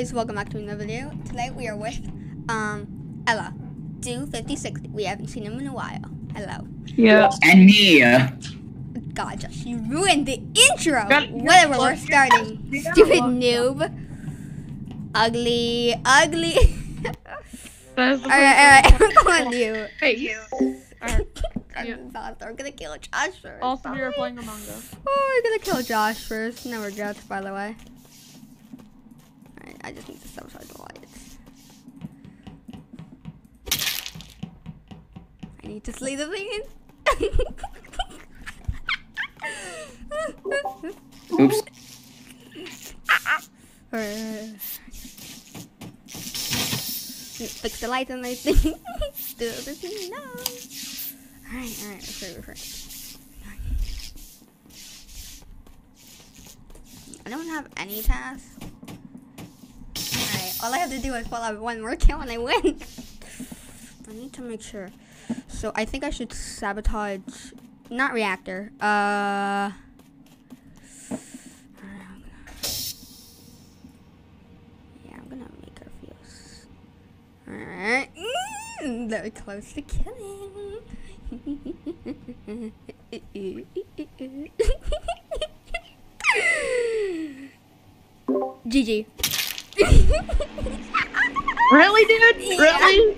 guys, welcome back to another video. Tonight we are with um Ella, do 5060. We haven't seen him in a while. Hello. Yeah. And me. God, Josh, you ruined the intro. Got- Whatever, we're starting. Stupid noob. Ugly, ugly. That's alright, alright, I'm calling you. Hey, you. Alright. Yeah. We're gonna kill Josh first. All three are playing Among Us. Oh, we're gonna kill Josh first. No regrets, by the way. Alright, I just need to sabotage the lights. I need to slay the thing. Oops. Fix the lights and everything. Do everything now. Alright, alright, let's wait, refresh. I don't have any tasks. All I have to do is pull out one more kill and I win. I need to make sure. So I think I should sabotage, not reactor. Uh. Yeah, I'm gonna make her feel. Alright. Mm, very close to killing. GG. Really, dude? Really?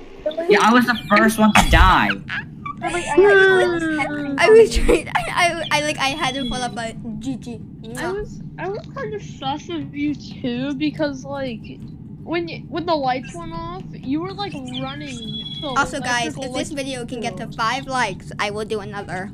Yeah, I was the first one to die. I was trying. I, I, I like. I had to pull up a GG. I was I was kind of sus of you too because like when you, when the lights went off, you were like running. to Also, guys, if this video can get to five likes, I will do another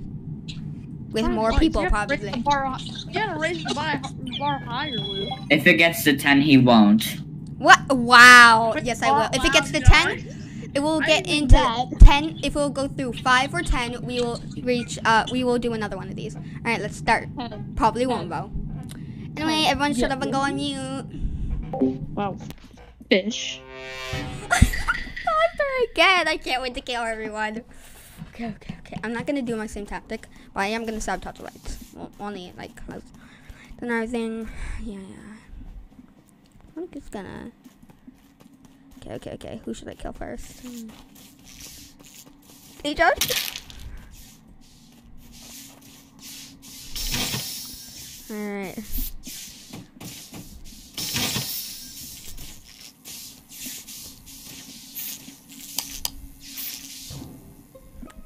with Five more lights, people, you probably. bar You gotta raise the bar, bar higher, Luke. If it gets to 10, he won't. What? Wow. Yes, I will. If it gets to ten, it will get into ten. If it will go through five or ten, we will reach. Uh, we will do another one of these. All right, let's start. Probably won't though. Anyway, everyone shut up and go on mute. Wow. Fish. After again, I can't wait to kill everyone. Okay, okay, okay. I'm not gonna do my same tactic, but I am gonna sabotage the lights. Well, only like close. Then everything. Yeah, yeah. I'm just gonna. Okay, okay, okay. Who should I kill first? Hmm. Hey, Josh. All right.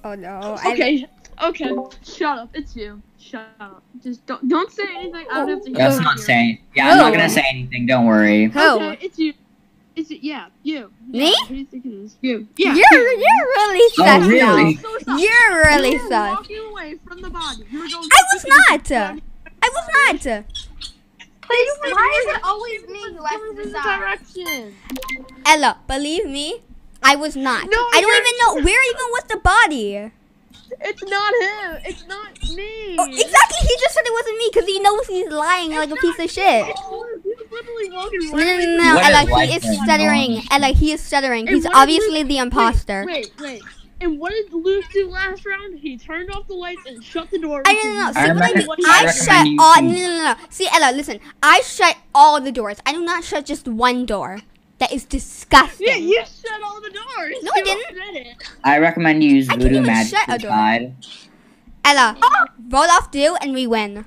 Oh no. I- Okay. Okay. Shut up. It's you. Shut up. Just don't don't say anything. I don't have to hear That's not saying. Yeah, I'm not gonna oh. say anything. Don't worry. Who? Okay, it's you. It's you. Yeah, you. Me? Yeah, who do you think it is? You. Yeah. You're you're really sus Oh, really? now. So sus. You're really you sus. walking away from the body. You were going I was not. I was not. Please, why is it always me who has to decide? direction. Ella, believe me, I was not. No, I don't even know where even was the body. It's not him. It's not me. Oh, exactly. He just said it wasn't me because he knows he's lying like a piece of shit. He was literally walking No, no, no, no, Ella, he is stuttering. Ella, he is stuttering. And He's obviously Luke- the imposter. Wait, wait. And what did Luke do last round? He turned off the lights and shut the door. I don't know. See, I what I do, I I shut all. No, no, no. See, Ella, listen. I shut all the doors. I do not shut just one door. That is disgusting. Yeah, you shut all the doors. No, I didn't. said it. I recommend you use I can't Voodoo Magic shut a to door. hide. Ella, roll off do and we win.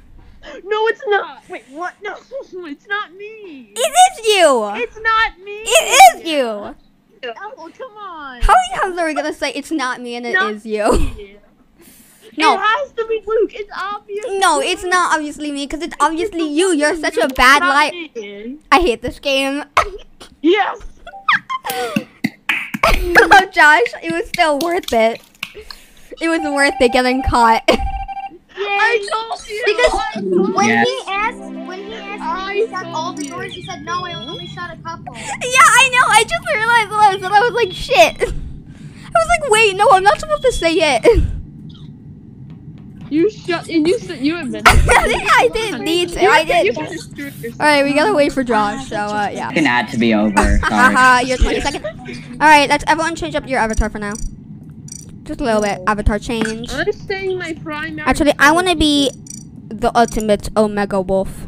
No, it's not. Wait, what? No, it's not me. It is you. It's not me. It is you. Oh, come on. How many times are we gonna say it's not me and it is Not you? me. No. It has to be Luke. It's obvious. No, it's not obviously me because it's obviously you. You're such a bad liar. I hate this game. Yes. oh, Josh, it was still worth it. It was worth it getting caught. I told you. Because when Yes. he asked, when he asked I me, he shut all the told doors. He said, "No, I only shut a couple." yeah, I know. I just realized this and I was like, shit. I was like, wait, no, I'm not supposed to say it. You shut and you said you admitted. I didn't need to. I did. kinda screwed yourself. All right, we gotta wait for Josh. So, uh, yeah. Can add to be over. Sorry. Haha, you're 20 seconds. All right, let's everyone change up your avatar for now. Just a little bit. Avatar change. I'm saying my primary. Actually, I want to be the ultimate Omega Wolf.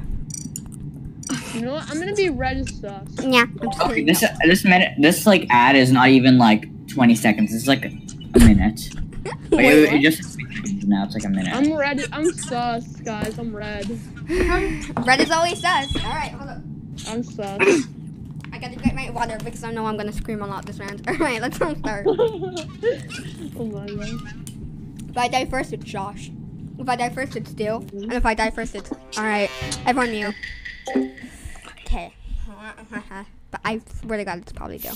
You know what? I'm gonna be red as sus. Yeah, I'm just Okay, kidding. this this minute this like ad is not even like 20 seconds. It's like a minute. Wait, Wait, it, it just now it's like a minute. I'm red. I'm sus, guys. I'm red. Red is always us. All right, hold up. I'm sus. I gotta get my water because I know I'm gonna scream a lot this round. All right, let's not start. oh my god. If I die first, it's Josh. If I die first, it's Stu. And if I die first, it's all right. Everyone mute. Okay. But I swear to God, it's probably Stu.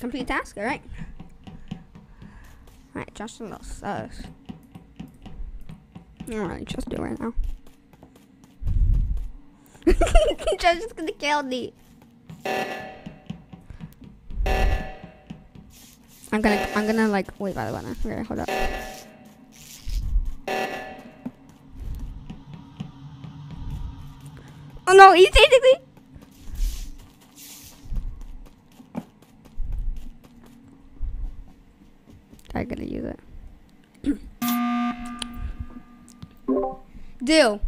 Complete task. All right. All right, Josh is a little sus. All right, just do it right now. Josh is gonna kill me. I'm gonna, I'm gonna like wait by the button. Okay, hold up. Oh no, he's chasing me. I'm gonna use it. Do.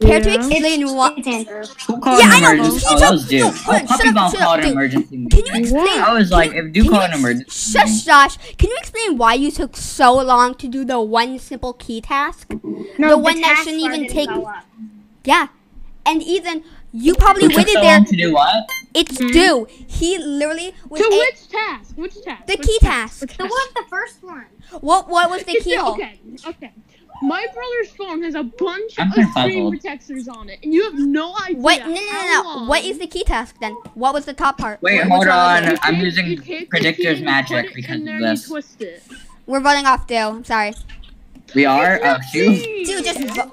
Care to Yeah. explain what? It's Andrew. Who called Yeah, an I know. emergency? Shut Oh, that was Duke. No, Oh, shut up, Puppy Bomb shut up, called an Duke. emergency. Can you explain? I was like, if Duke Can called an emergency. Shush, Josh. Can you explain why you took so long to do the one simple key task? No, The one that shouldn't even take- go. Yeah. And Ethan, you probably Who took waited so there. long to do what? It's hmm? due. He literally was. To a- which task? Which task? the Which key task. Which The one, the first one. What? What was the It's- keyhole? Okay, okay. My brother's phone has a bunch I'm of screen protectors on it, and you have no idea. What? No, no, no, no. What is the key task then? What was the top part? Wait, What- hold which one was on. I'm take- using you take the key predictor's magic because of this. Twist it. We're voting off Dale. I'm sorry. We are? Oh, shoot. Dude, just. Vo-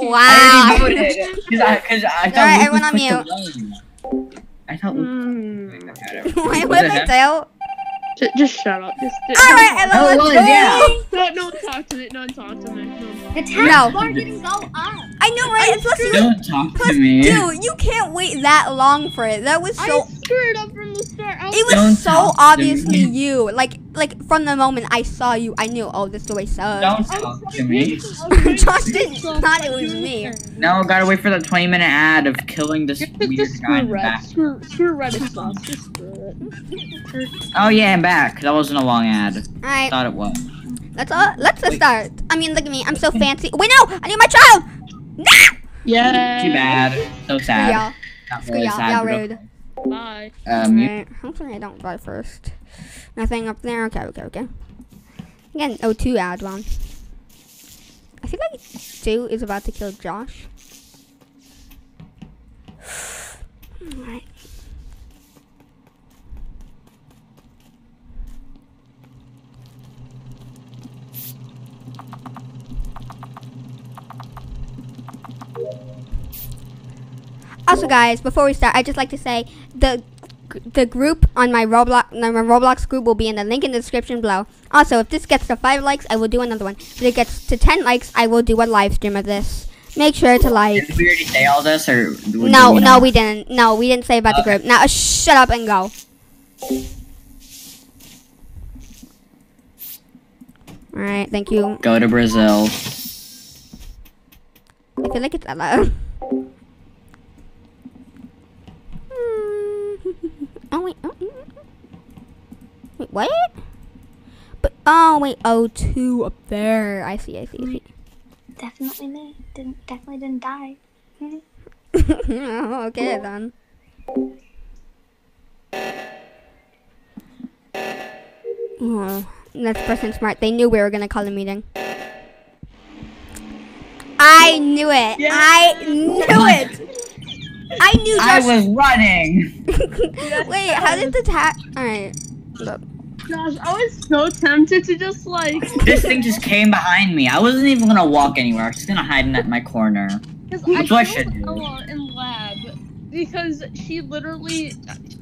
wow. Because I, cause I thought Alright, everyone on was quick to win. I thought Luke Mm. Why Was was it it? Just, just shut up. Just, just All right, Ella, it let's go. yeah. No, no, talk to me. No, talk to me. No. The task No. bar didn't go up. I know, right? It's supposed to. Don't talk Plus, to me. dude, you can't wait that long for it. That was so. I screwed up from the start. I It was Don't so obviously you. Like, like from the moment I saw you, I knew. Oh, this is the way sus. Don't I was talk to me. to- I was trying to Josh didn't thought it was me. No, gotta wait for the 20 minute ad of killing this weird guy in screw the red. back. Screw, screw red is sauce. Just screw it. Oh yeah, I'm back. That wasn't a long ad. All right, Thought it was. Let's uh, let's Wait. start. I mean, look at me. I'm so fancy. Wait, no, I need my child. Nah. Yeah. Too bad. So Screw sad. y'all. Not Screw really y'all. sad, Y'all rude. Bye. Um, you- Alright, hopefully I don't die first. Nothing up there. Okay, okay, okay. Again, O2 ad one. I feel like Stu is about to kill Josh. Alright. Also, guys, before we start, I'd just like to say the the group on my Roblox my Roblox group will be in the link in the description below. Also, if this gets to five likes, I will do another one. If it gets to ten likes, I will do a live stream of this. Make sure to like. Did we already say all this, or did we No, no, we didn't. No, we didn't say about the group. Now, shut up and go. All right, thank you. Go to Brazil. I feel like it's Ella. oh wait. Oh, mm, wait, what? But oh wait, oh two up there. I see. I see. I see. Definitely didn't, didn't definitely didn't die. okay then. Oh, that's person smart. They knew we were gonna call a meeting. I knew it. Yeah. I knew it. I knew I was running. Wait, how did the tap? All right. Look. Gosh, I was so tempted to just like. this thing just came behind me. I wasn't even gonna walk anywhere. I was just gonna hide in that my corner. Because That's I what I killed should do. Ella in lab because she literally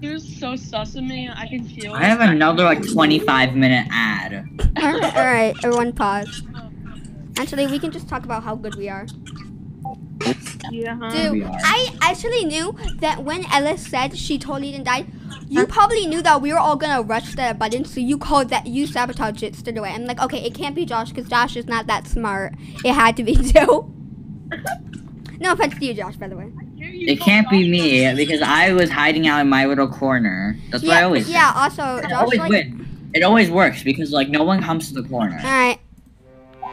she was so sus of me. I can feel. I have another like 25 minute ad. All right, all right, everyone pause. Actually, we can just talk about how good we are. Yeah. huh? Dude. I actually knew that when Ellis said she totally didn't die, you probably knew that we were all gonna rush that button, so you called that you sabotaged it straight away. I'm like, okay, it can't be Josh because Josh is not that smart. It had to be Joe. No offense to you, Josh, by the way. It can't be me eh, because I was hiding out in my little corner. That's what I always yeah. do. Also, I Josh, always like, win. It always works because like no one comes to the corner. all right, all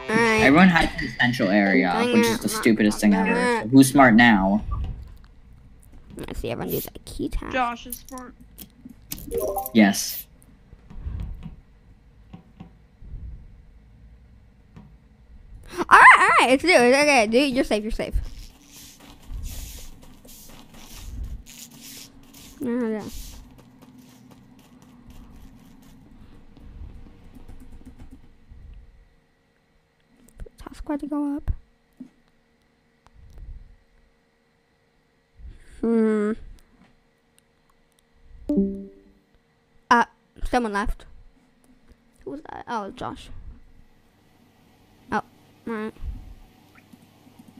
right. Everyone hides in the central area, which is the stupidest thing ever. So who's smart now? Let's see. Everyone do that key tap. Josh is smart. Yes. All right, all right. Let's do. Okay, dude, you're safe. You're safe. No, yeah. Task squad to go up. Hmm. Uh, someone left. Who was that? Oh, Josh. Oh, alright.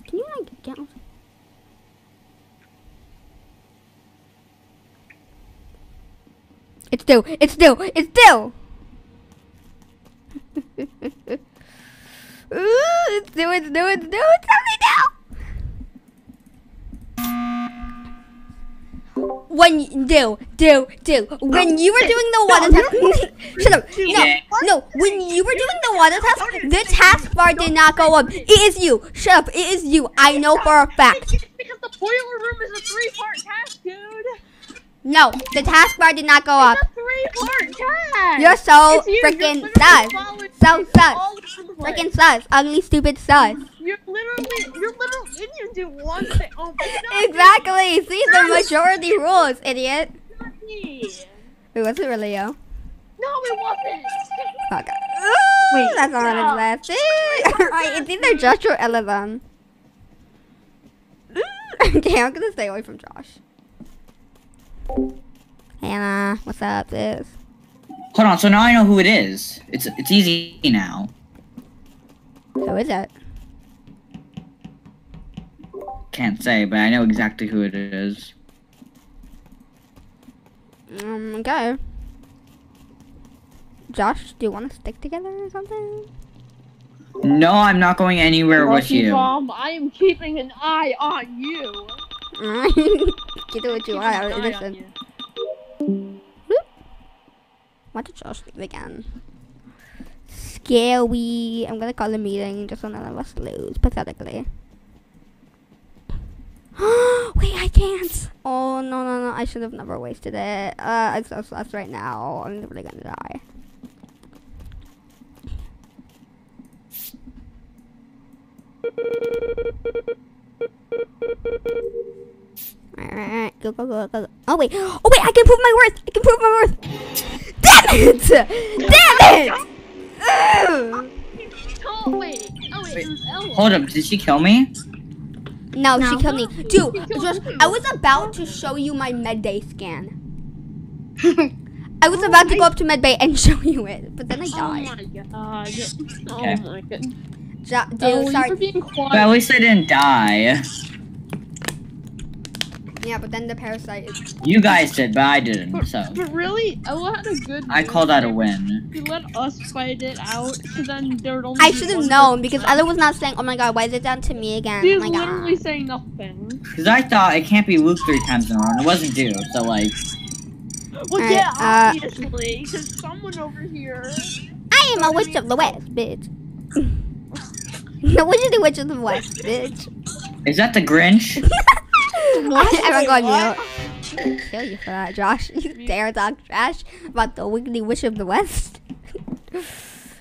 Can you like get out? It's still, it's still, it's still. Ooh, it's still, it's still, it's still, it's happening now. When you, do, do, do. When you were doing the water test, shut up. No, no. When you were doing the water test, the task bar did not go up. It is you. Shut up. It is you. I know for a fact. It's because the boiler room is a three-part task, dude. No, the taskbar did not go up. A three-part task. You're so. Freaking sus. So sus. all over the place. Freaking sus. Ugly, stupid sus. You're literally, you're literally, you do one thing. Oh, Exactly. See the majority rules, idiot. Wait, was it really you? No, it wasn't. Fuck. Wait, That's not what no. it's left. Alright, it's either Josh or Elevon. okay, I'm gonna stay away from Josh. Hannah, what's up, sis? Hold on. So now I know who it is. It's it's easy now. Who is it? Can't say, but I know exactly who it is. Um, okay. Josh, do you want to stick together or something? No, I'm not going anywhere with you. Bomb, I am keeping an eye on you. You do what you want. an eye on Listen. What did Josh leave again? Scary. I'm gonna call a meeting just so none of us lose. Pathetically. Wait, I can't. Oh no no no! I should have never wasted it. Uh, it's so left right now. I'm literally gonna die. Alright, alright, alright. Go, go, go, go, go. Oh, wait. Oh, wait. I can prove my worth. I can prove my worth. Damn it! Damn it! Oh wait, oh wait, it was Ella. Hold up. Did she kill me? No, she killed me. Dude, Josh. I was about to show you my medbay scan. I was about to go up to medbay and show you it, but then I died. Oh my god. Oh Okay. my god. Jo- dude, Oh, sorry. were being But at least I didn't die. Yeah, but then the parasite is. You guys did, but I didn't. So But really, Ella had a good. I move call that a win. She let us fight it out, so then there would only I should have known because left. Ella was not saying, "Oh my god, why is it down to me again?" She Oh my literally god. saying nothing. Because I thought it can't be Luke three times in a row, and it wasn't due. So like, Well, Alright, yeah, uh, obviously, because someone over here. I am a witch of the west, bitch. no, witch of the witch of the west, bitch. is that the Grinch? Everyone go on What? mute. Kill you for that, Josh. You dare talk trash about the wiggly witch of the west.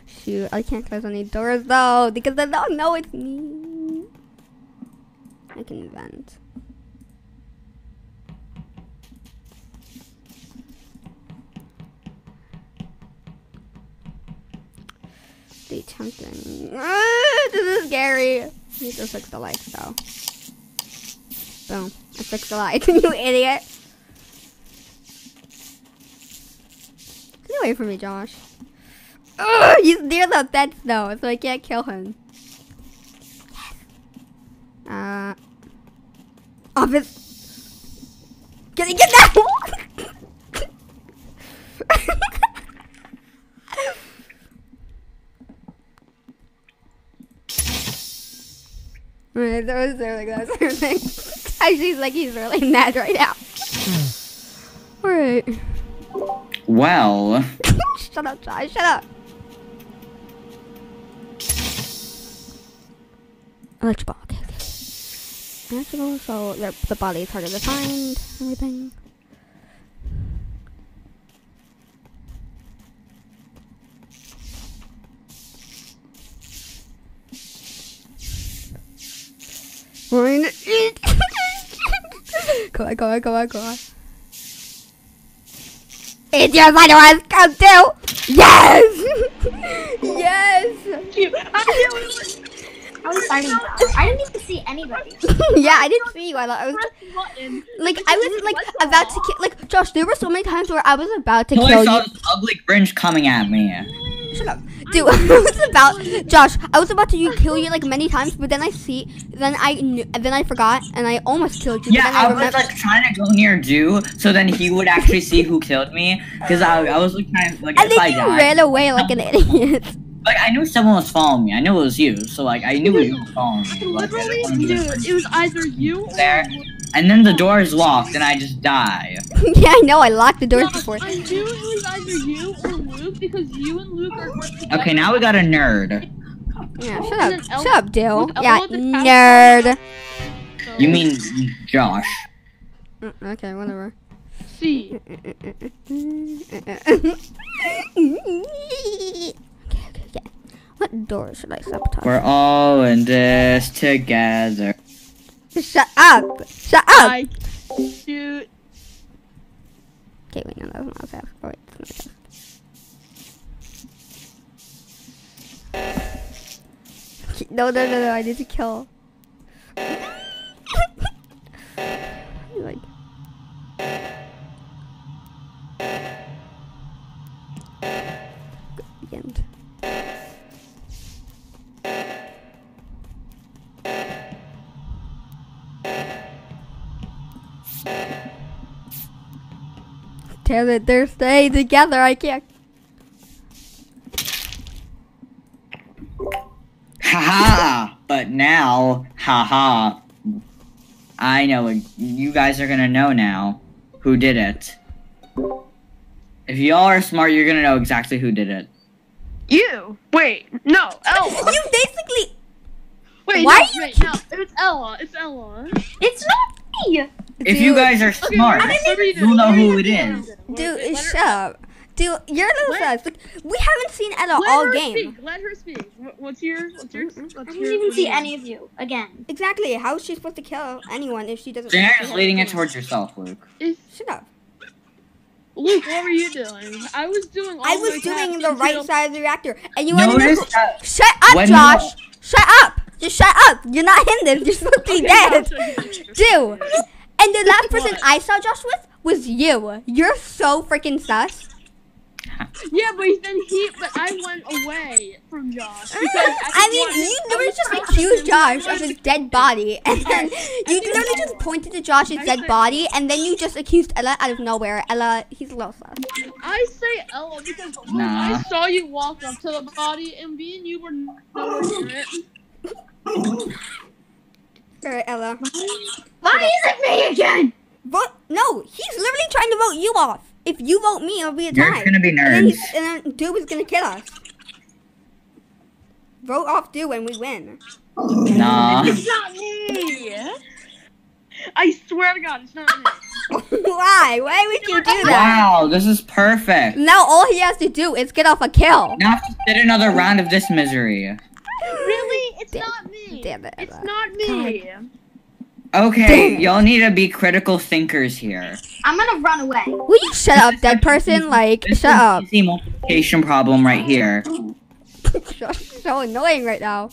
Shoot, I can't close any doors though because they don't know it's me. I can vent. They tempting. Ah, this is scary. Need to fix the lights though. Boom. I fixed the lights, you idiot. Get away from me, Josh. Ugh, he's near the fence though, so I can't kill him. Uh, office. Can you get that? Alright, that was really good. That was really Actually, like he's really mad right now. Alright. Well, shut up, Josh. Shut up. Electric ball. Okay, okay. Electric ball, so the, the body is harder to find. Everything. We're in it. Come on, come on, come on, come on. It's your final one. Come to. Yes! yes! I was starting. I didn't even see anybody. yeah, I didn't see you. I, I was Press like, I was like about to kill. Like, Josh, there were so many times where I was about to until kill I saw you. this ugly Grinch coming at me. Shut up, dude. I was about, Josh. I was about to kill you like many times, but then I see, then I knew, then I forgot, and I almost killed you. Yeah, then I, I was remember. like trying to go near Jew, so then he would actually see who killed me. Cause I, I was like trying like and if I then you died, ran away like an idiot. like I knew someone was following me. I knew it was you, so like I knew you were following me. Like, Literally, didn't wanna be the dude, it was either you or There. And then the door is locked, and I just die. yeah, I know. I locked the doors No, before. I knew it was either you or Luke because you and Luke are. Okay, now we got a nerd. Yeah, shut up. Shut up, Dill. Yeah, at the top. nerd. You mean Josh? Mm, Okay, whatever. C. okay, okay, okay. What door should I sabotage? We're all in this together. Shut up! Shut up! I shoot. Okay, wait, no, that's not safe. Oh, wait, that's not safe. No, no, no, no, I need to kill. like. The end. Damn it, they're staying together. I can't. Haha! but now, haha. I know. You guys are gonna know now who did it. If y'all are smart, you're gonna know exactly who did it. You. Wait. No. Ella. you basically. Wait. Why no, are you wait, no. It's Ella. It's Ella. It's not me. If you guys are smart, what you you'll doing? know who you it doing? is. Wait, Dude, wait, shut up. Dude, you're a little Let- Like, we haven't seen Ella Let all her game. Speak. Let her speak. What's yours? What's yours? Mm-mm. What's I didn't even see any of you again. Exactly. How is she supposed to kill anyone if she doesn't? So you're if she just hasn't leading it towards yourself, Luke. If, Shut up. Luke, what were you doing? I was doing. All I was doing the right until- side of the reactor, and you want to know? Notice who- that Shut up, when Josh. you- Shut up. Just shut up. You're not in this. You're supposed to be Okay, dead. Dude. And the last person What? I saw Josh with was you. You're so freaking sus. Yeah, but then he. But I went away from Josh. because I mean, you I literally just talking to accused Josh I of was- his dead body, and then you think- literally just pointed to Josh's I dead think- body, and then you just accused Ella out of nowhere. Ella, he's a little sus. I say Ella because Nah. I saw you walk up to the body and me and you were nowhere near it. Alright, Ella. Why is it me again? Vote? No, he's literally trying to vote you off. If you vote me, it'll be a You're gonna be And then, and then Dude is gonna kill us. Vote off Dude and we win. Nah. It's not me. I swear to God, it's not me. Why? Why would you do that? Wow, this is perfect. Now all he has to do is get off a kill. Now I have to sit another round of this misery. Really? It's Damn- not me. damn it, It's Ella. not me. Okay, Damn. y'all need to be critical thinkers here. I'm gonna run away. Will you shut up, dead person? Like, This shut up. an easy multiplication problem right here. so annoying right now.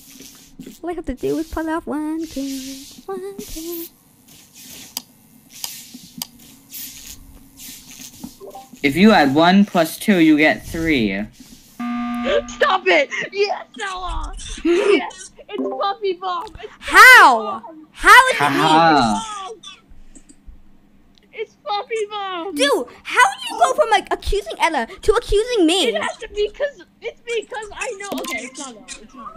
All I have to do is pull off one kill, one kill. If you add one plus two, you get three. Stop it! Yes, Ella! Yes! It's Puppy Bomb! It's How? How is it me? Haha. Bomb! It's Puppy Bomb! Dude, how do you go from like accusing Ella to accusing me? It has to be because it's because I know. Okay, it's not Ella. It's not.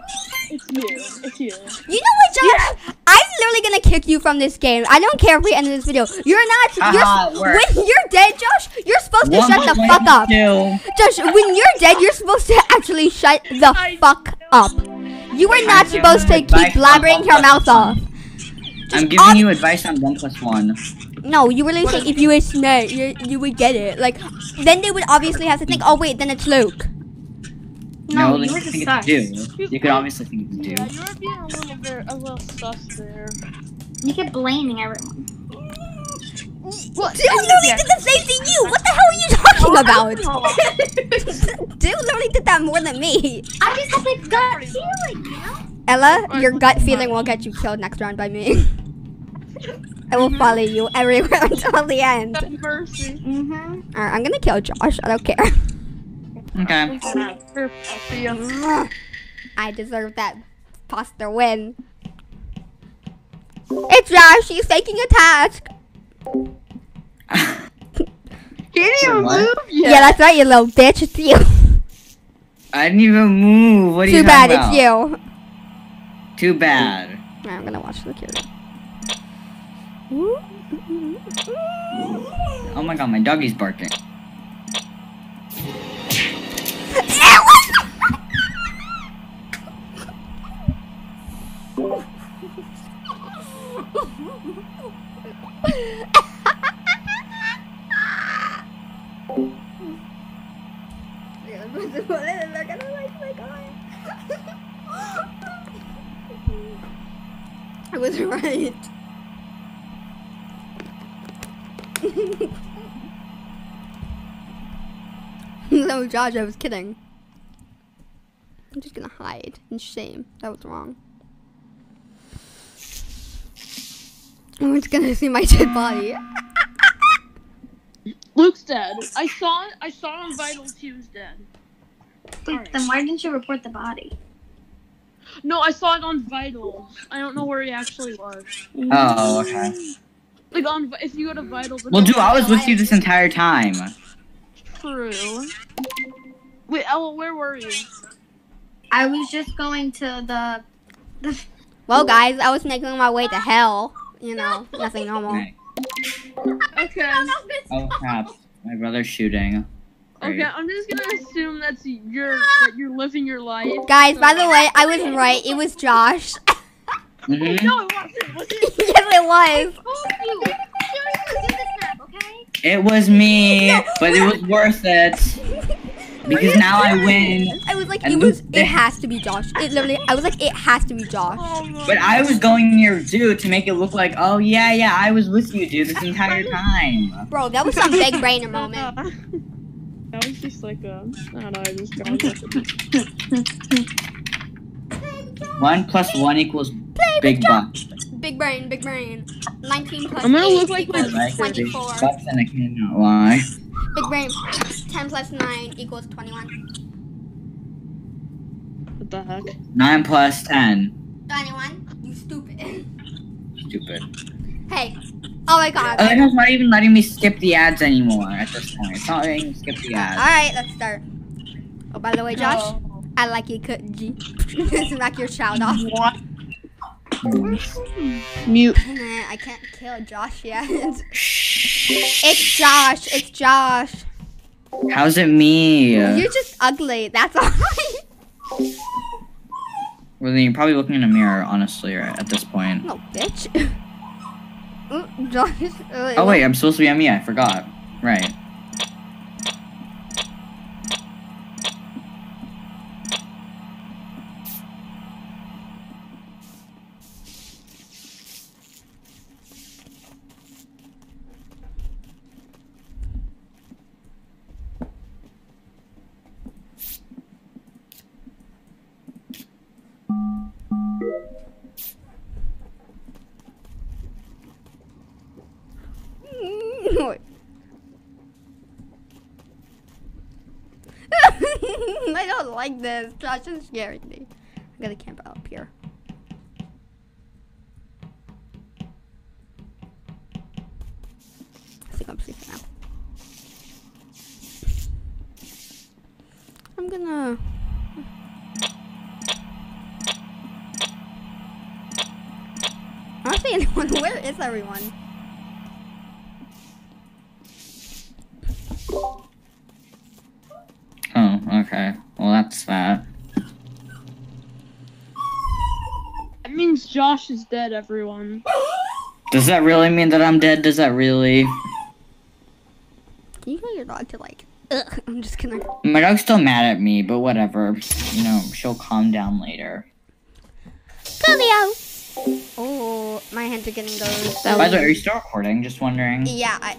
It's you. It's you. You know what, Josh? I'm literally gonna kick you from this game. I don't care if we end this video. You're not. Haha, it You're, when you're dead, Josh, you're supposed to One shut the fuck up. two. Josh, when you're dead, you're supposed to actually shut the I fuck up. You are not supposed to keep blabbering your mouth one. off. I'm giving you advice on one plus one. No, you really say if you were smart, you, you would get it. Like, then they would obviously have to think, oh wait, then it's Luke. No, they you were think just sus. it's do. You could obviously think it's do. Yeah, you were being a little bit a little sus there. You kept blaming everyone. What? Dude literally did the same thing you. What the hell are you talking oh, about? Dude literally did that more than me. I just have like gut feeling, you know? Ella, your gut feeling will get you killed next round by me. I will follow you everywhere until the end. Have mercy. Mm-hmm. Alright, I'm gonna kill Josh. I don't care. Okay. I deserve that poster win. It's Josh. He's faking a task. Can you Wait, what? move? Yeah, that's right, you little bitch. It's you. I didn't even move. What are you Too bad talking it's you. Too bad. Alright, I'm gonna watch the kid. Oh my god, my doggy's barking. no, Josh, I was kidding. I'm just gonna hide in shame. That was wrong. I'm just gonna see my dead body. Luke's dead. I saw I saw on Vitals he was dead. Wait, Alright. then why didn't you report the body? No, I saw it on Vitals. I don't know where he actually was. Oh, okay. Like on if you go to Vitals. Well, dude, I was with you this entire time. True. Wait, Ella, where were you? I was just going to the the Well, guys, I was making my way to hell. You know, nothing normal. Right. Okay. Oh crap, my brother's shooting. Great. Okay, I'm just gonna assume that's your that you're living your life. Guys, by the way, I was right. It was Josh. Mhm. No, it wasn't. Was it? yes, it was. told you. Seriously, do this map, okay? It was me, but it was worth it because now I win. I was like, it was. It has to be Josh. It literally. I was like, it has to be Josh. Oh. But I was going near dude to make it look like, oh yeah, yeah, I was with you, dude, this entire time. Bro, that was some big brainer moment. That was just like a. I don't know. I just got One plus one equals big bucks. Big brain, big brain. 19 plus I'm gonna 8 look like my equals Right? Big 24. bucks, and I cannot lie. Big brain. 10 plus 9 equals 21. What the heck? Nine plus ten. 21? You stupid. Stupid. hey. Oh my god. I like it's not even letting me skip the ads anymore at this point. It's not letting me skip the ads. Alright, let's start. Oh, by the way, Josh, Oh. I like you, could G. Smack your child off. What? Mute. I can't kill Josh yet. it's Josh. It's Josh. How's it me? You're just ugly. That's all. Well, then you're probably looking in a mirror, honestly, right, at this point. no, bitch. Ooh, mm, Josh. Oh wait, I'm supposed to be on me. I forgot. Right. Like this. Josh is scaring me. I'm gonna camp out up here. I think I'm safe now. I'm gonna. Honestly, see anyone. Where is everyone? Oh, okay. Well, that's that. That means Josh is dead, everyone. Does that really mean that I'm dead? Does that really? Can you tell your dog to like? Ugh, I'm just kidding. My dog's still mad at me, but whatever. You know, she'll calm down later. Coolio. Oh, my hands are getting those. By the way, are you still recording? Just wondering. Yeah, I.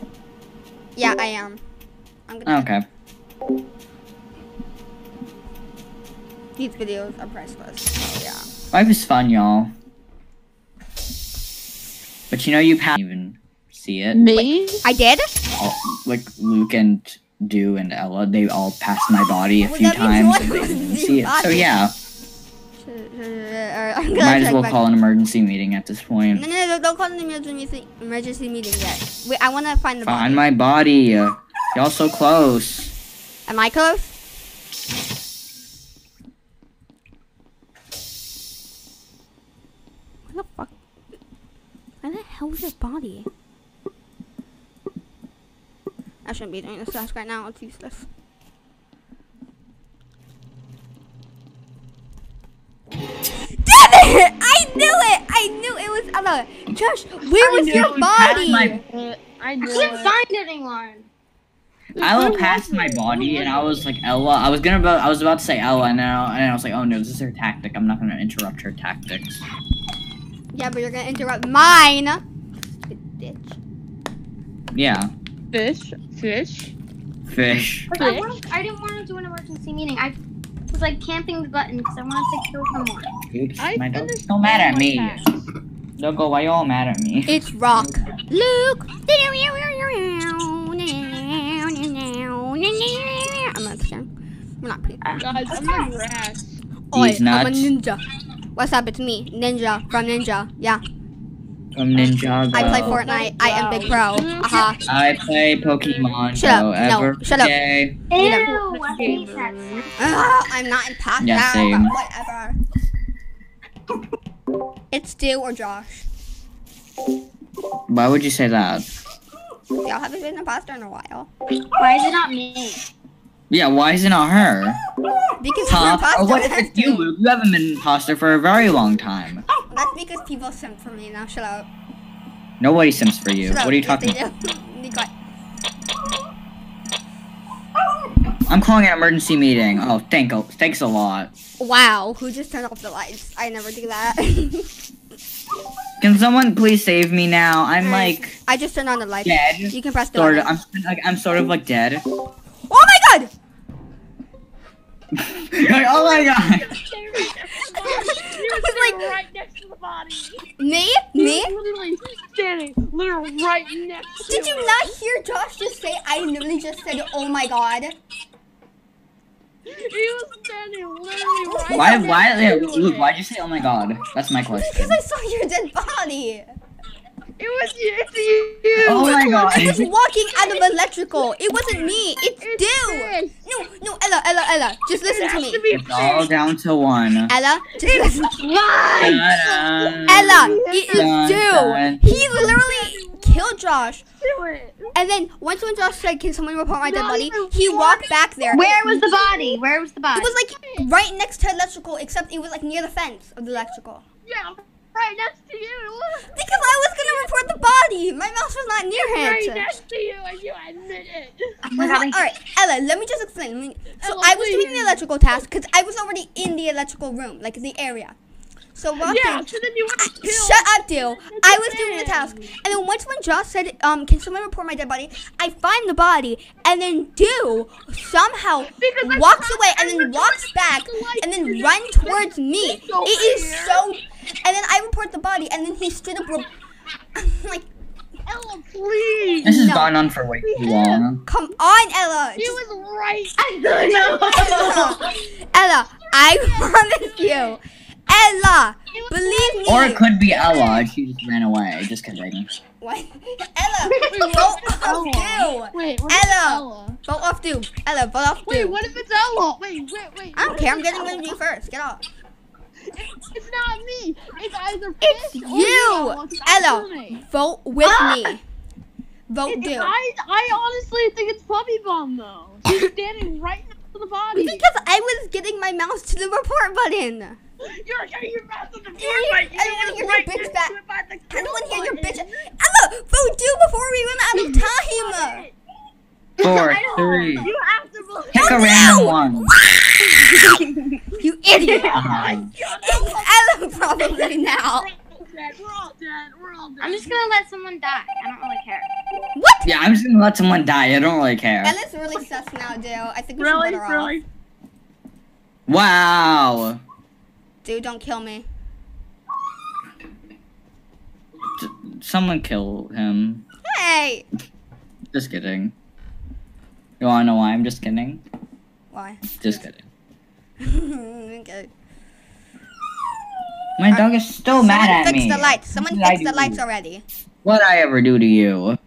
Yeah, I am. I'm gonna. Okay. These videos are priceless. So yeah. Life is fun, y'all. But you know, you can't even see it. Me? I did. All, like Luke and Do and Ella, they all passed my body a Well, few times and they didn't see it. So yeah, Alright, I'm might as well back. call an emergency meeting at this point. No, no, no, don't call an emergency emergency meeting yet. Wait, I want to find the body. Find my body. Uh, Y'all so close. Am I close? What the fuck? Where the hell is your body? I shouldn't be doing this task right now. It's useless. Damn it! I knew it! I knew it was Ella. Josh, where was your body? my- I I knew can't it. find anyone. Ella Where passed my body, and I was like Ella. I was gonna, about, I was about to say Ella, and then I, and I was like, oh no, this is her tactic. I'm not gonna interrupt her tactics. Yeah, but you're gonna interrupt mine. Bitch. Yeah, Fish? Fish? fish. Like, I, Fish? wanted, I didn't want to do an emergency meeting. I was like camping the button because I wanted to kill someone. Oops, I my dog's finished still mad at my me. tasks. Logo, why y'all mad at me? It's Rock. Luke. I'm not scared. We're not pretty. Guys, I'm the grass. Oi, He's I'm a ninja. What's up? It's me, Ninja from Ninja. Yeah, From Ninjago. I play Fortnite. I am big pro. Aha. I play Pokemon. Shut up. Go No, shut up. day. Ew, Ew, I hate that. Ah, I'm not in past Yeah, now, same. but whatever. It's Stu or Josh. Why would you say that? Y'all haven't been a pastor in a while. Why is it not me? Yeah, why is it not her? Because Or imposter. what it's you, Luke? You haven't been an imposter for a very long time. Oh, That's because people simp for me now. Shut up. Nobody sims for you. Shut. What are you talking about? I'm calling an emergency meeting. Oh, thank, thanks a lot. Wow, who just turned off the lights? I never do that. Can someone please save me now? I'm like I just turned on the lights. dead. You can press the Sort of. I'm like I'm sort of like dead. Oh my god! Like, oh my god. He was was like, like- right next to the body. Me? He Me? was literally standing, literally right next to Did you it. not hear Josh just say I literally just said oh my god? He was standing literally right Why? next Why? Yeah, to Luke, it. why'd you say oh my god? That's my question. Because I saw your dead body. It was you. It's you. Oh my god. I was walking out of electrical. It wasn't me. It's It's Dew. No, no, Ella, Ella, Ella. Just listen It to me. to It's all down to one. Ella, just listen. Why? Ta-da. Ella, it Dun. Dew. He literally killed Josh. Do it. And then once when Josh said, "Can someone report my dead body?" He walked back there. Where was the body? Where was the body? It was like right next to electrical, except it was like near the fence of the electrical. Yeah, right next to you. Because I was gonna report the body. My mouse was not near him. Right next to you, and you admit it. My God, All right, Ella, let me just explain. Let me- So Ella, I was doing the electrical task because I was already in the electrical room, like the area. So walking. Yeah, so then you went to kill. Shut up, Dill. I was doing the task, and then once when Josh said, "Um, can someone report my dead body?" I find the body, and then Dill somehow Because walks away and then walks back and then you. run towards me. It's It is here. so. And then I report the body, and then he stood up. re- like, Ella, please. This has No. gone on for way too long. come on, Ella. He Just- was right. I don't know. Ella, I promise you. Ella, believe me. Or it could be Ella. She just ran away. Just kidding. What? Ella, Wait, go what off if Ella? Dew. Wait, Ella. Ella? Go off Dew. Ella, go off Wait, what if it's Ella? Wait, wait, wait. I don't care. I'm getting rid of you first. Get off. It's not me. It's either It's or you, Ella. Ella. Vote with Ah! me. Vote it. do. I I honestly think it's Puppy Bomb though. She's standing right next to the body. Because I was getting my mouse to the report button. You're getting your mouth on the Yeah, floor, yeah, but I don't wanna hear your bitch back. to I don't want to hear your bitch. button. Emma, vote do before we run out of time. Four, three. You have to believe. Pick a random one. You idiot. Uh, It's Ella probably now. We're all dead. We're all dead. I'm just gonna let someone die. I don't really care. What? yeah, I'm just gonna let someone die. I don't really care. Ella's really sus now, dude. I think we really, should let her really. off. Wow. Dude, don't kill me. D- someone kill him. Hey. Just kidding. You wanna know why I'm just kidding? Why? Just kidding. okay. My dog is still mad at me. fix the lights. Someone What did I fix the lights already. What I ever do to you?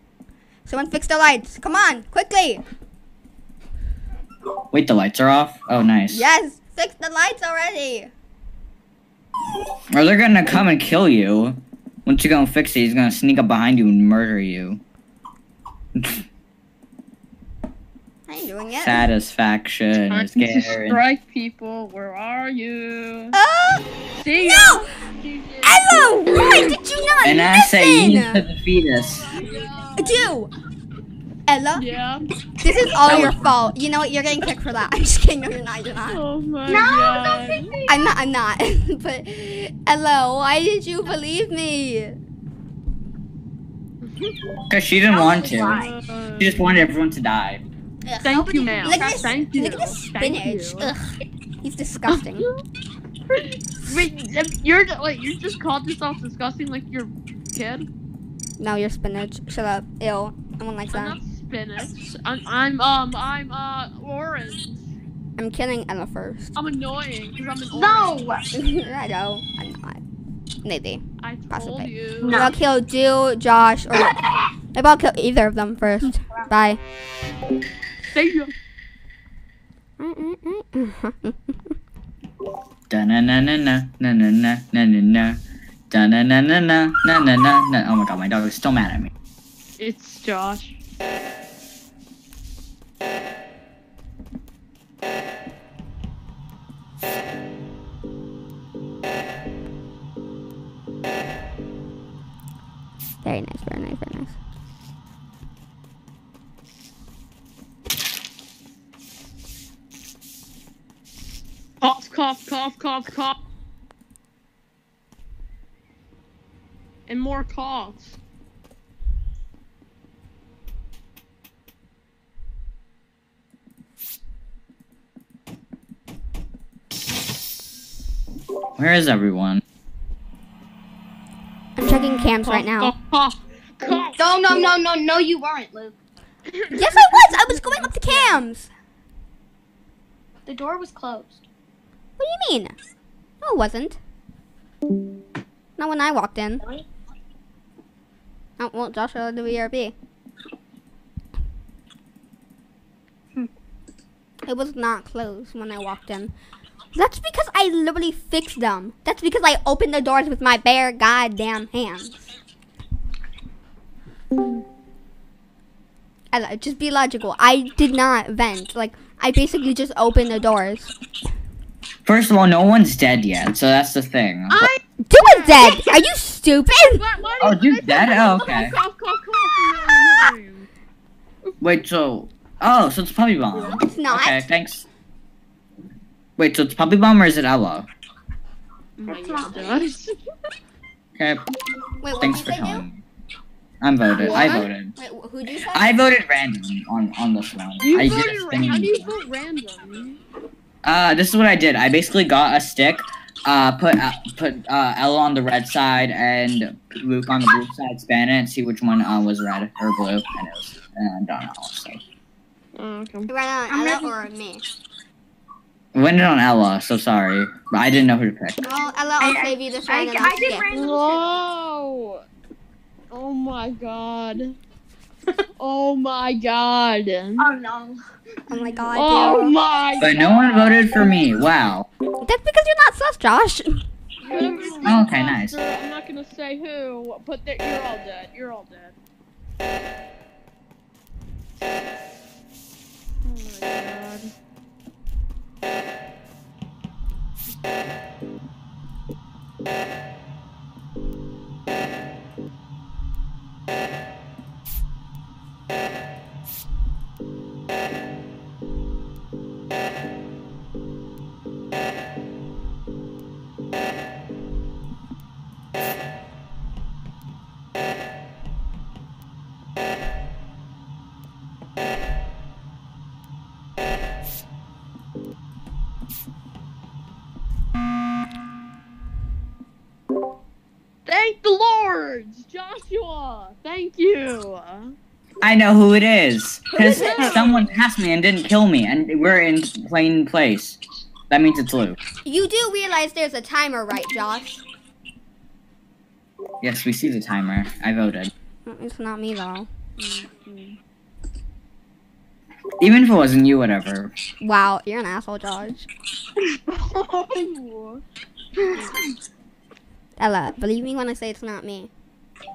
Someone fix the lights. Come on, quickly. Wait, the lights are off? Oh, nice. Yes, fix the lights already. Or they're gonna come and kill you. Once you go and fix it, he's gonna sneak up behind you and murder you. I ain't doing it. Satisfaction Time is to guaranteed. strike people. Where are you? Oh See ya. no! Ella, why did you not And I say you listen? to the fetus. Do. Ella, Yeah. this is all your fault. You know what? You're getting kicked for that. I'm just kidding. No, you're not. You're not. Oh my No, god. don't pick me. I'm not. I'm not. but Ella, why did you believe me? Cause she didn't want to. She just wanted everyone to die. Ugh. Thank you, ma'am. Look at this. Thank you. Look at this spinach. Ugh. He's disgusting. Wait, you're wait, you just called yourself disgusting like you're kid? no, you're spinach. Shut up. Ill. No one likes I'm that. not spinach. I'm, I'm um I'm uh orange. I'm killing Ella first. I'm annoying because I'm an No. I know. I'm not. Maybe. I told Possibly. you. Maybe I'll kill Jill, Josh, or maybe I'll kill either of them first. Bye. Ya. Da na na na na na na na na na na. Da na na na na na na na na. Oh my god, my dog is still mad at me. It's Josh. Very nice, very nice, very nice. Cough, cough, cough, cough, cough. And more coughs. Where is everyone? I'm checking cams right now. Cough, cough, cough. No, no, no, no, no, you weren't, Luke. Yes, I was. I was going up to cams. The door was closed. What do you mean? No, it wasn't. Not when I walked in. Oh, well, Joshua, the VRB. Hmm. It was not closed when I walked in. That's because I literally fixed them. That's because I opened the doors with my bare goddamn hands. Ella, just be logical. I did not vent. Like, I basically just opened the doors. First of all, no one's dead yet, so that's the thing. I. Do it dead! Are you stupid? Why, why Oh, did you dude, oh, that- oh, okay. Cough, cough, cough, cough. No, no. Wait, so oh, so it's Puppy Bomb. It's not. Okay, thanks. Wait, so it's Puppy Bomb or is it Ella? Mm-hmm. It's not Okay, Wait, thanks for you say, telling me. I'm voted. I voted. Wait, who'd you say? I voted random on on this one. You I did a voted ra- spinning How do you vote random? Uh, this is what I did. I basically got a stick, uh, put uh, put uh, Ella on the red side and Luke on the blue side, span it, and see which one uh, was red or blue, and it was and I don't know. So Oh, okay. You ran on I'm Ella ready. or me? I went it on Ella. So sorry, but I didn't know who to pick. Well, Ella, I'll I- save you this I, round and I I'll did skip. Whoa! Oh my god. Oh my god. Oh no. Oh my god, Oh dude. my But no one voted for me. Wow. That's because you're not sus Josh. Oh, okay, nice. Uh, I'm not gonna say who, but they- you're all dead. You're all dead. Oh my god. You! I know who it is. Because Who is it? someone passed me and didn't kill me, and we're in plain place. That means it's Luke. You do realize there's a timer, right, Josh? Yes, we see the timer. I voted. Mm, it's not me though. Even if it wasn't you, whatever. Wow, you're an asshole, Josh. Ella, believe me when I say it's not me.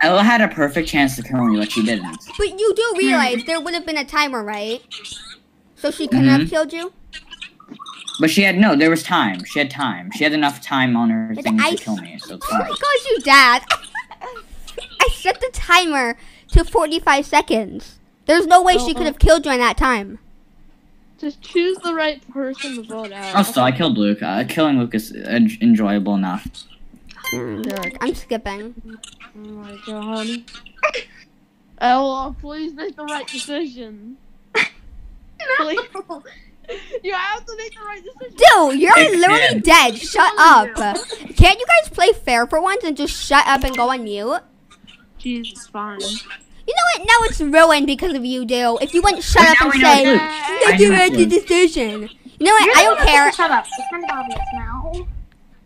Ella had a perfect chance to kill me, but she didn't. But you do realize there would have been a timer, right? So she couldn't have Mhm. killed you? But she had no. There was time. She had time. She had enough time on her But thing I- to kill me. So it's Oh my fine. gosh, you dad! I set the timer to 45 seconds. There's no way she could have killed you in that time. Just choose the right person to vote out. Oh, still, I killed Luke. Uh, killing Luke is uh, enjoyable enough. Mm. Look, I'm skipping. Oh my god. Ella, please make the right decision. Please. You have to make the right decision. Dude, you're It literally can. dead. Shut up. Can't you guys play fair for once and just shut up and go on mute? Jesus, fine. You know what? Now it's ruined because of you, do. If you wouldn't shut Well, up and we know say, Luke. make the right decision. You know what? You're I don't care. Shut up. It's kind of obvious now.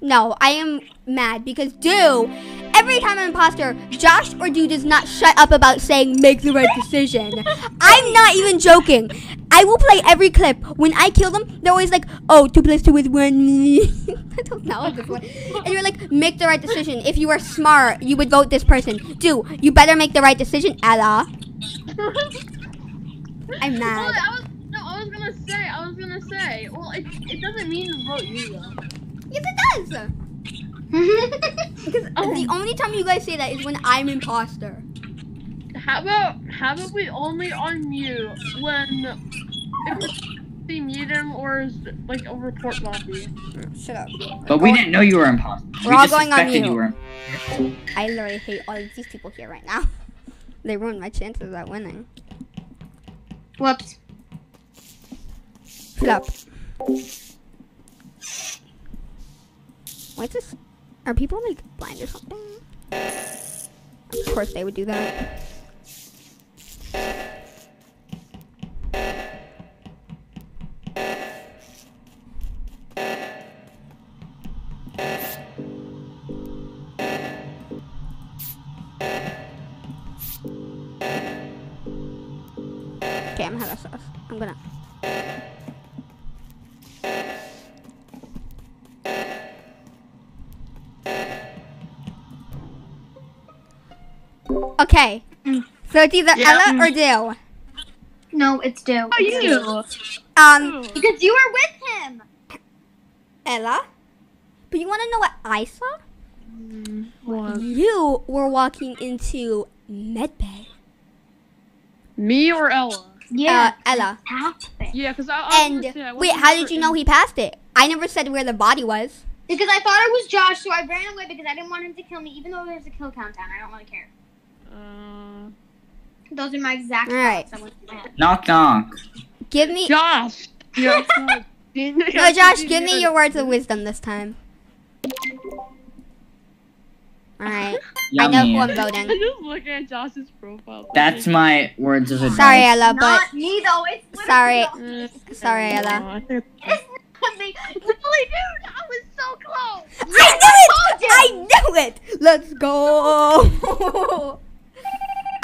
No, I am mad because do every time I'm imposter, Josh or do does not shut up about saying make the right decision. I'm not even joking. I will play every clip. When I kill them, they're always like, oh, two plus two is one." I don't know at this point. And you're like, "Make the right decision. If you are smart, you would vote this person." Do you better make the right decision, Ella? I'm mad. I was, no, I was gonna say, I was gonna say, well, it, it doesn't mean vote you though. Yes, it does. Because oh, the only time you guys say that is when I'm imposter. How about, how about we only unmute when if it's the medium or is like a report lobby? Shut up. But we didn't know you were impossible. We're we all just going on suspected mute. you were. I literally hate all of these people here right now. They ruined my chances at winning. Whoops. Shut up. What's this? Are people like blind or something? Of course they would do that. Okay, I'm gonna have sauce. I'm gonna. Okay. So it's either Yeah. Ella or Dill. No, it's due. How are you? Um, Because you were with him. Ella? But you want to know what I saw? What? You were walking into medbay. Me or Ella? Yeah. Uh, Ella. Fantastic. Yeah, because I, I And was gonna I wait, how did you know he passed it? I never said where the body was. Because I thought it was Josh, so I ran away because I didn't want him to kill me, even though there's a kill countdown. I don't really care. Uh, Those are my exact All right. thoughts that went through my head. Knock knock. Give me. Josh. No, Josh, give me your words of wisdom this time. Alright. I know who I'm voting. I'm voting. just looking at Josh's profile. That's my words of advice. Sorry, Ella, but Not me though. It's Sorry. Josh. Uh, Sorry, Ella. no, I think- It's not me. Dude, I was so close. I knew it! I knew it! Let's go!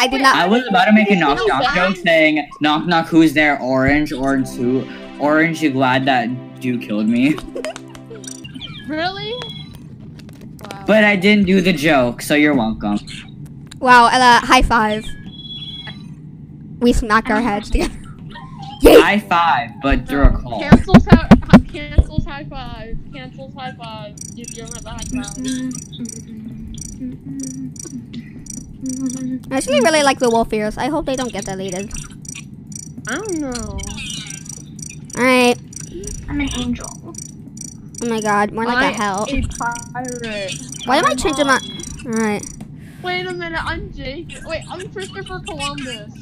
I did I was about to make a knock No knock joke saying knock knock who's there orange orange who orange you glad that you killed me Really? Wow. But I didn't do the joke, so you're welcome. Wow, uh, high five. We smack our heads together. Yay! High five, but through a call. Cancels high, cancels high five. Cancels high five. You, you don't have the high five. I actually really like the wolf ears. I hope they don't get deleted. I don't know. Alright. I'm an angel. Oh my god, more like I a hell. A pirate. Why am I changing my... Alright. Wait a minute, I'm Jake. Wait, I'm Christopher Columbus.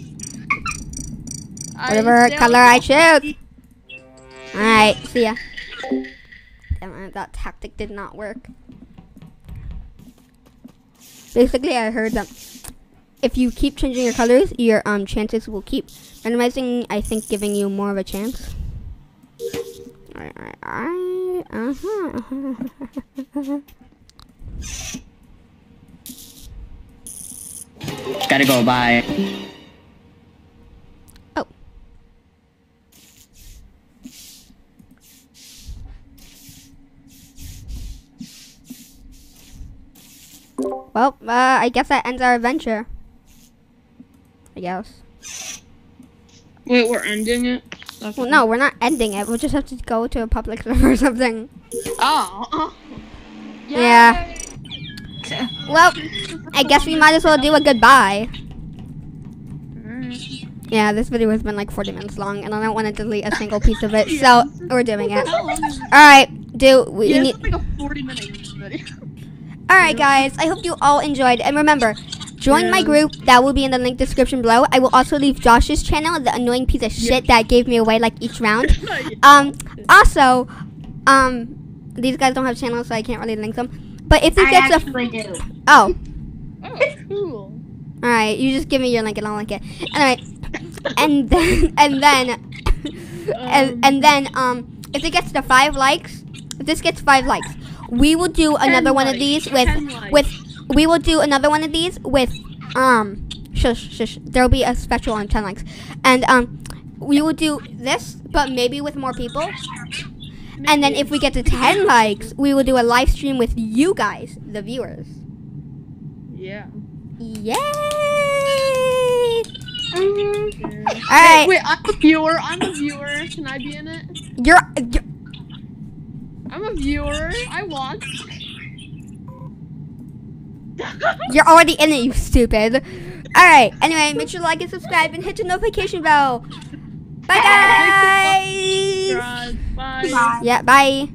Whatever sailed color I choose. Alright, see ya. Damn that tactic did not work. Basically, I heard that if you keep changing your colors, your um chances will keep randomizing. I think giving you more of a chance. Alright, alright, alright. Uh-huh. Gotta go, bye. Oh. Well, uh, I guess that ends our adventure. I guess. Wait, we're ending it? Well, no, we're not ending it. We'll just have to go to a public server or something. Oh. Yeah. Yay. Well, I guess we might as well do a goodbye. Alright. Yeah, this video has been like 40 minutes long, and I don't want to delete a single piece of it, so we're doing it. How long is it? All right, do we Yeah, need? it's like a 40 minute video. All right, guys. I hope you all enjoyed, and remember, join my group. That will be in the link description below. I will also leave Josh's channel, the annoying piece of shit that gave me away like each round. Um, also, um, these guys don't have channels, so I can't really link them. But if he I gets a do. oh, oh, cool. all right, you just give me your link and I'll link it. Anyway, and then and then and, and then um, if it gets to five likes, if this gets five likes, we will do another one of these with with we will do another one of these with um shush shush there'll be a special on 10 likes and um we will do this but maybe with more people and then if we get to 10 likes we will do a live stream with you guys the viewers Yeah. yay Mhm. all right Wait, I'm a viewer. I'm a viewer. Can I be in it? you're, you're I'm a viewer. I watch. you're already in it you stupid all right anyway make sure to like and subscribe and hit the notification bell bye guys Bye. Bye. yeah bye